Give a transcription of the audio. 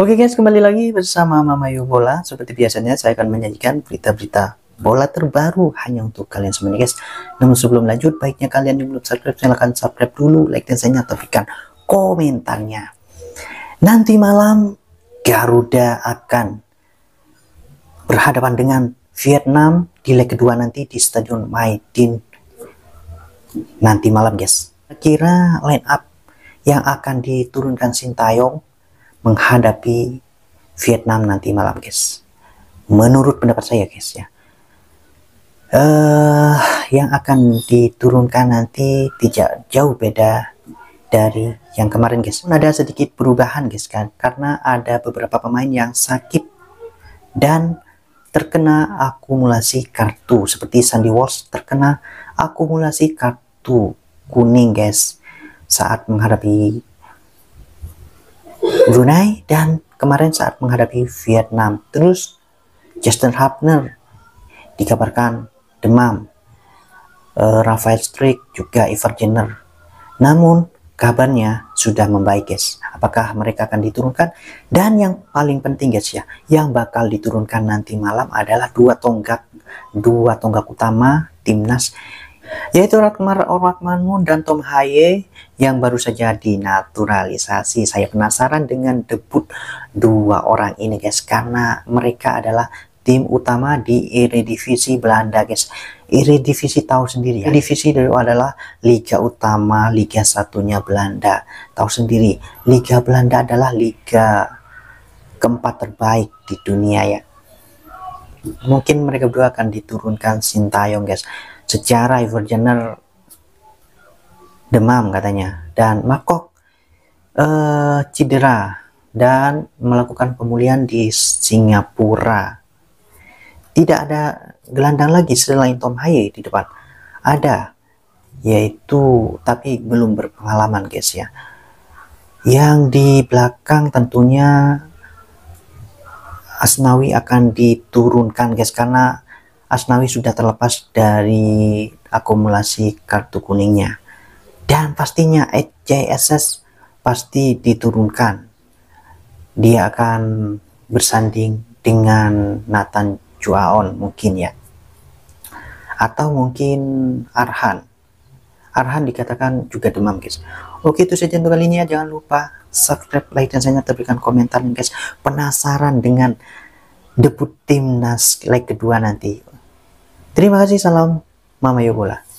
Oke guys, kembali lagi bersama Mama Bola. Seperti biasanya saya akan menyajikan berita-berita bola terbaru hanya untuk kalian semua guys. Namun sebelum lanjut, baiknya kalian yang belum subscribe silahkan subscribe dulu, like dan saya berikan komentarnya. Nanti malam Garuda akan berhadapan dengan Vietnam di leg kedua nanti di Stadion Maidin nanti malam guys. Kira line up yang akan diturunkan Sintayong menghadapi Vietnam nanti malam guys. Menurut pendapat saya guys ya. Uh, yang akan diturunkan nanti tidak jauh beda dari yang kemarin guys. Ada sedikit perubahan guys kan? Karena ada beberapa pemain yang sakit dan terkena akumulasi kartu. Seperti Sandy Walsh terkena akumulasi kartu kuning guys saat menghadapi Brunei dan kemarin saat menghadapi Vietnam. Terus Justin Hapner dikabarkan demam. Uh, Rafael Strick juga Ivar Jenner. Namun kabarnya sudah membaik guys. Apakah mereka akan diturunkan? Dan yang paling penting guys ya, yang bakal diturunkan nanti malam adalah dua tonggak, dua tonggak utama timnas yaitu Ratmar Orwakmanmun dan Tom Haye yang baru saja dinaturalisasi. Saya penasaran dengan debut dua orang ini guys karena mereka adalah tim utama di Eredivisie Belanda guys. Eredivisie tahu sendiri ya. Eredivisie itu adalah liga utama liga satunya Belanda. Tahu sendiri, liga Belanda adalah liga keempat terbaik di dunia ya. Mungkin mereka berdua akan diturunkan Sintayong guys secara Iver Jenner demam katanya. Dan Makok uh, cedera dan melakukan pemulihan di Singapura. Tidak ada gelandang lagi selain Tom Haye di depan. Ada yaitu tapi belum berpengalaman guys ya. Yang di belakang tentunya Asnawi akan diturunkan guys karena Asnawi sudah terlepas dari akumulasi kartu kuningnya. Dan pastinya HJSS pasti diturunkan. Dia akan bersanding dengan Nathan Juaon mungkin ya. Atau mungkin Arhan. Arhan dikatakan juga demam guys. Oke itu saja untuk kali ini ya. Jangan lupa subscribe, like, dan saya berikan komentar guys. Penasaran dengan debut timnas leg kedua nanti. Terima kasih, salam Mama Yobola.